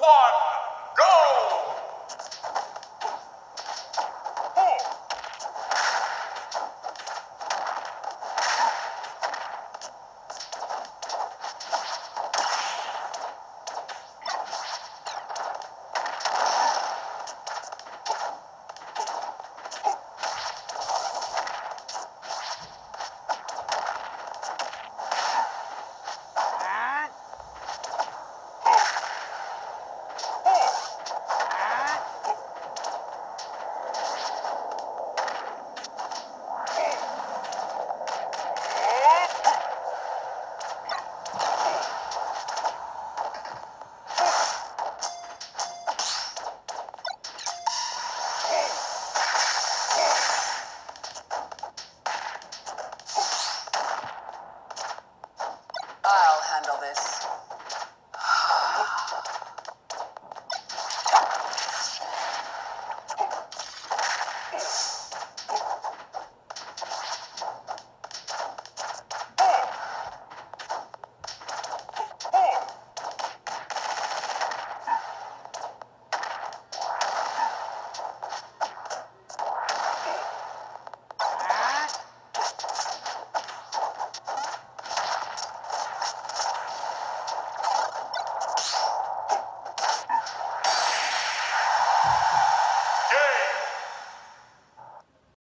one! handle this.